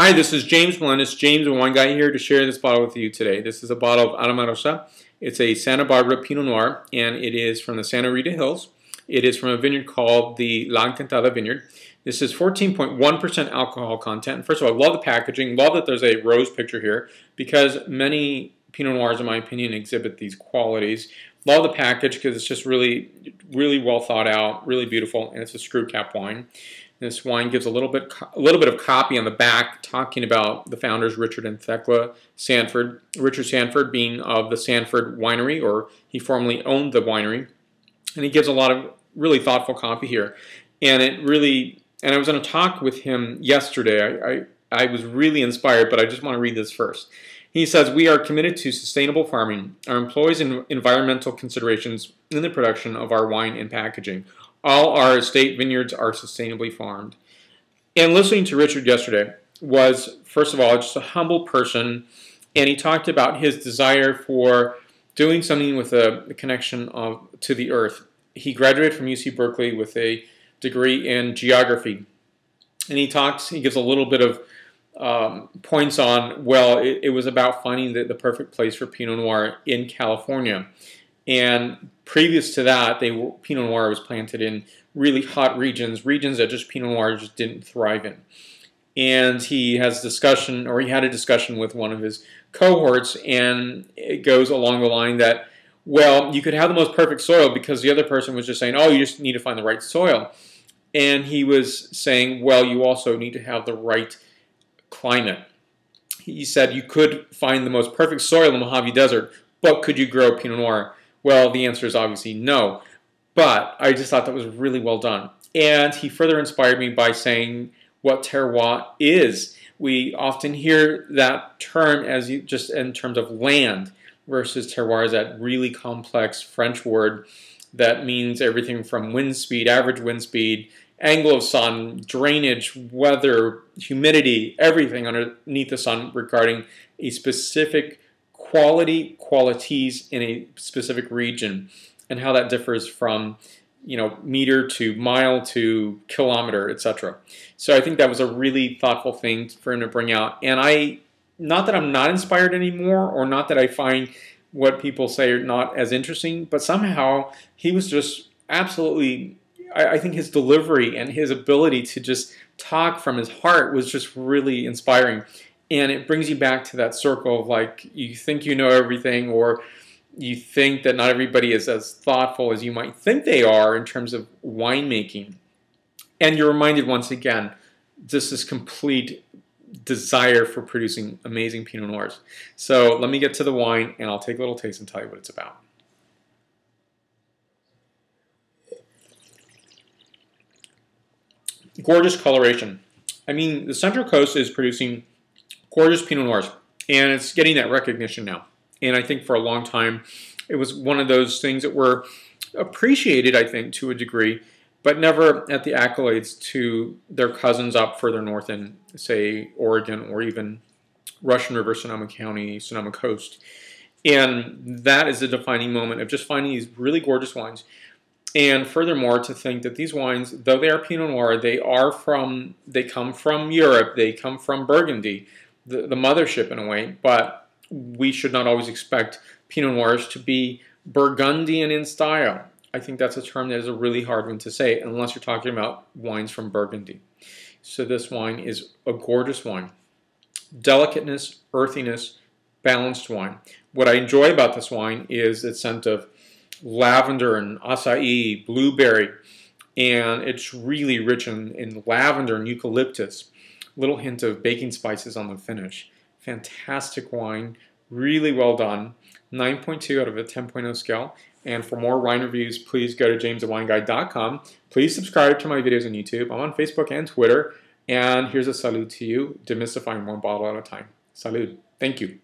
Hi, this is James Melendez, James and Wine Guy here to share this bottle with you today. This is a bottle of Alma Rosa. It's a Santa Barbara Pinot Noir, and it is from the Santa Rita Hills. It is from a vineyard called the La Encantada Vineyard. This is 14.1% alcohol content. First of all, I love the packaging. Love that there's a rose picture here because many Pinot Noirs, in my opinion, exhibit these qualities. Love the package because it's just really, really well thought out, really beautiful, and it's a screw cap wine. This wine gives a little bit a little bit of copy on the back talking about the founders Richard and Thekla Sanford. Richard Sanford being of the Sanford Winery, or he formerly owned the winery. And he gives a lot of really thoughtful copy here. And it really, and I was in a talk with him yesterday. I, I, I was really inspired, but I just want to read this first. He says, We are committed to sustainable farming. Our employees and environmental considerations in the production of our wine and packaging. All our estate vineyards are sustainably farmed. And listening to Richard yesterday was, first of all, just a humble person, and he talked about his desire for doing something with a, connection of, to the earth. He graduated from UC Berkeley with a degree in geography, and he talks. He gives a little bit of um, points on. Well, it, it was about finding the, the perfect place for Pinot Noir in California. And previous to that, they were, Pinot Noir was planted in really hot regions, regions that just Pinot Noir just didn't thrive in. And he has discussion, or he had a discussion with one of his cohorts, and it goes along the line that, well, you could have the most perfect soil because the other person was just saying, oh, you just need to find the right soil. And he was saying, well, you also need to have the right climate. He said you could find the most perfect soil in the Mojave Desert, but could you grow Pinot Noir? Well, the answer is obviously no. But I just thought that was really well done. And he further inspired me by saying what terroir is. We often hear that term as you, just in terms of land versus terroir is that really complex French word that means everything from wind speed, average wind speed, angle of sun, drainage, weather, humidity, everything underneath the sun regarding a specific quality qualities in a specific region and how that differs from you know meter to mile to kilometer etc so i think that was a really thoughtful thing for him to bring out. And i not that i'm not inspired anymore or not that i find what people say are not as interesting but somehow he was just absolutely I, I think his delivery and his ability to just talk from his heart was just really inspiring and it brings you back to that circle of like you think you know everything or you think that not everybody is as thoughtful as you might think they are in terms of winemaking. And you're reminded once again just this complete desire for producing amazing pinot noirs. So let me get to the wine and i'll take a little taste and tell you what it's about. Gorgeous coloration. I mean the central coast is producing gorgeous Pinot Noirs. And it's getting that recognition now. And I think for a long time, it was one of those things that were appreciated, I think, to a degree, but never at the accolades to their cousins up further north in, say, Oregon or even Russian River, Sonoma County, Sonoma Coast. And that is a defining moment of just finding these really gorgeous wines. And furthermore, to think that these wines, though they are Pinot Noir, they are from, they come from Europe, they come from Burgundy the, the mothership in a way, but we should not always expect Pinot Noirs to be Burgundian in style. I think that's a term that is a really hard one to say unless you're talking about wines from Burgundy. So this wine is a gorgeous wine. Delicateness, earthiness, balanced wine. What I enjoy about this wine is its scent of lavender and acai, blueberry, and it's really rich in, in lavender and eucalyptus little hint of baking spices on the finish. Fantastic wine, really well done. 9.2 out of a 10.0 scale. And for more wine reviews, please go to jamesthewineguy.com. Please subscribe to my videos on YouTube. I'm on Facebook and Twitter. And here's a salute to you, demystifying one bottle at a time. Salud. Thank you.